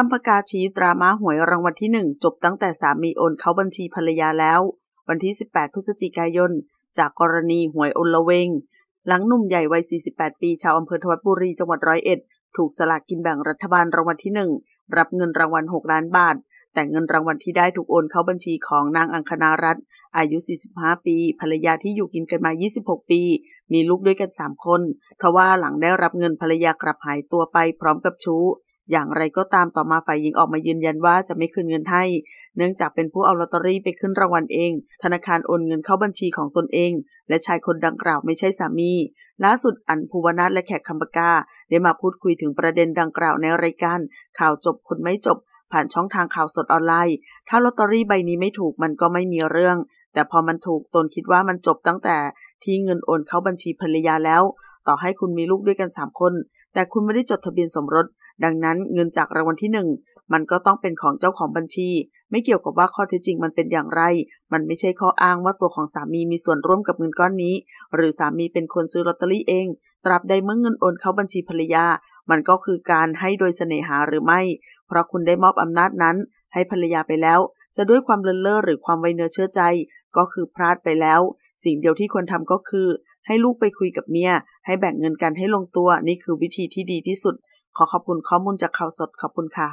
คำประกาศชี้ตรามาหวยรางวัลที่ 1 จบตั้งแต่สามีโอนเข้าบัญชีภรรยาแล้ว วันที่ 18 พฤศจิกายน จากกรณีหวยโอนละเวง หลังหนุ่มใหญ่วัย 48 ปี ชาวอำเภอทวัดบุรีจังหวัดร้อยเอ็ด ถูกสลากกินแบ่งรัฐบาลรางวัลที่ 1 รับเงินรางวัล 6 ล้านบาท แต่เงินรางวัลที่ได้ถูกโอนเข้าบัญชีของนางอังคณารัตน์อายุ 45 ปี ภรรยาที่อยู่กินกันมา 26 ปี มีลูกด้วยกัน 3 คนทว่าหลังได้รับเงินภรรยากลับหายตัวไปพร้อมกับชู้ อย่างไรก็ตามต่อมาฝ่ายหญิงออกมายืนยันว่าจะไม่คืนเงินให้ เนื่องจากเป็นผู้เอาลอตเตอรี่ไปขึ้นรางวัลเอง ธนาคารโอนเงินเข้าบัญชีของตนเอง และชายคนดังกล่าวไม่ใช่สามี ล่าสุดอันภูวนาถและแขกคำปากาได้มาพูดคุยถึงประเด็นดังกล่าวในรายการ ข่าวจบคนไม่จบ ผ่านช่องทางข่าวสดออนไลน์ ถ้าลอตเตอรี่ใบนี้ไม่ถูกมันก็ไม่มีเรื่อง แต่พอมันถูกตนคิดว่ามันจบตั้งแต่ที่เงินโอนเข้าบัญชีภรรยาแล้ว ต่อให้คุณมีลูกด้วยกันสามคน แต่คุณไม่ได้จดทะเบียนสมรส ดังนั้นเงินจากรางวัลที่หนึ่งมันก็ต้องเป็นของเจ้าของบัญชี ไม่เกี่ยวกับว่าข้อเท็จจริงมันเป็นอย่างไร มันไม่ใช่ข้ออ้างว่าตัวของสามีมีส่วนร่วมกับเงินก้อนนี้ หรือสามีเป็นคนซื้อลอตเตอรี่เอง ตราบใดเมื่อเงินโอนเข้าบัญชีภรรยา มันก็คือการให้โดยเสน่หาหรือไม่ เพราะคุณได้มอบอำนาจนั้น ให้ภรรยาไปแล้ว จะด้วยความเลินเล่อหรือความไวเนื้อเชื่อใจ ก็คือพลาดไปแล้ว สิ่งเดียวที่ควรทำก็คือ ให้ลูกไปคุยกับเมีย ให้แบ่งเงินกันให้ลงตัว นี่คือวิธีที่ดีที่สุด ขอขอบคุณข้อมูลจากข่าวสดขอบคุณค่ะ